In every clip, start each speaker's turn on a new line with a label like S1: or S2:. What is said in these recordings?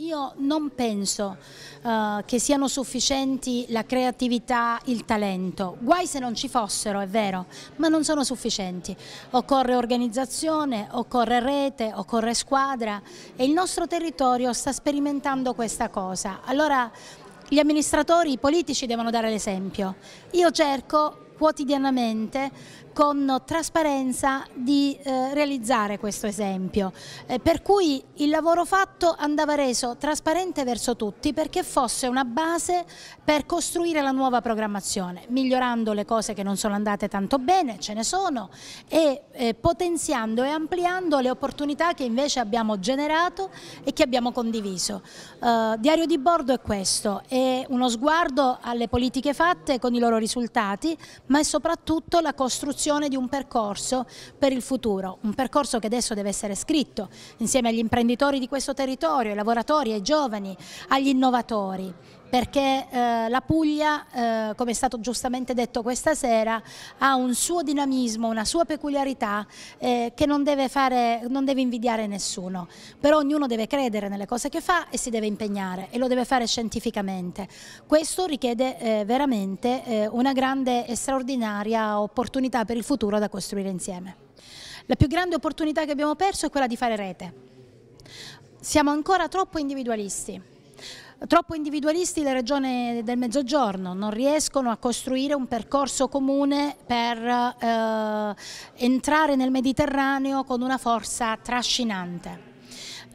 S1: Io non penso uh, che siano sufficienti la creatività, il talento, guai se non ci fossero, è vero, ma non sono sufficienti. Occorre organizzazione, occorre rete, occorre squadra e il nostro territorio sta sperimentando questa cosa. Allora gli amministratori, i politici devono dare l'esempio. Io cerco quotidianamente con trasparenza di eh, realizzare questo esempio, eh, per cui il lavoro fatto andava reso trasparente verso tutti perché fosse una base per costruire la nuova programmazione, migliorando le cose che non sono andate tanto bene, ce ne sono, e eh, potenziando e ampliando le opportunità che invece abbiamo generato e che abbiamo condiviso. Uh, diario di bordo è questo, è uno sguardo alle politiche fatte con i loro risultati, ma è soprattutto la costruzione di un percorso per il futuro, un percorso che adesso deve essere scritto insieme agli imprenditori di questo territorio, ai lavoratori, ai giovani, agli innovatori perché eh, la Puglia, eh, come è stato giustamente detto questa sera, ha un suo dinamismo, una sua peculiarità eh, che non deve, fare, non deve invidiare nessuno, però ognuno deve credere nelle cose che fa e si deve impegnare e lo deve fare scientificamente. Questo richiede eh, veramente eh, una grande e straordinaria opportunità per il futuro da costruire insieme. La più grande opportunità che abbiamo perso è quella di fare rete. Siamo ancora troppo individualisti Troppo individualisti le regioni del Mezzogiorno non riescono a costruire un percorso comune per eh, entrare nel Mediterraneo con una forza trascinante.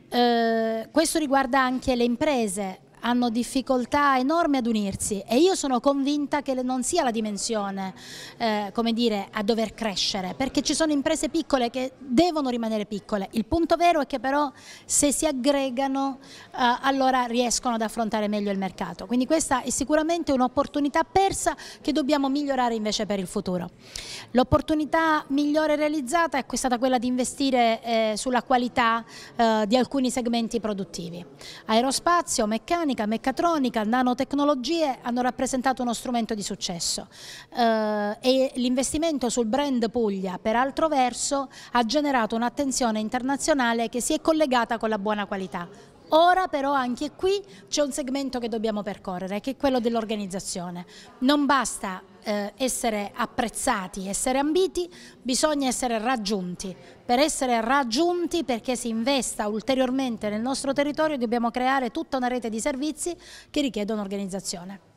S1: Eh, questo riguarda anche le imprese, hanno difficoltà enormi ad unirsi e io sono convinta che non sia la dimensione eh, come dire, a dover crescere perché ci sono imprese piccole che devono rimanere piccole. Il punto vero è che però se si aggregano eh, allora riescono ad affrontare meglio il mercato. Quindi questa è sicuramente un'opportunità persa che dobbiamo migliorare invece per il futuro. L'opportunità migliore realizzata è stata quella di investire eh, sulla qualità eh, di alcuni segmenti produttivi. Aerospazio, meccanica meccanica, meccatronica, nanotecnologie hanno rappresentato uno strumento di successo eh, e l'investimento sul brand Puglia per altro verso ha generato un'attenzione internazionale che si è collegata con la buona qualità. Ora però anche qui c'è un segmento che dobbiamo percorrere, che è quello dell'organizzazione. Non basta eh, essere apprezzati, essere ambiti, bisogna essere raggiunti. Per essere raggiunti, perché si investa ulteriormente nel nostro territorio, dobbiamo creare tutta una rete di servizi che richiedono organizzazione.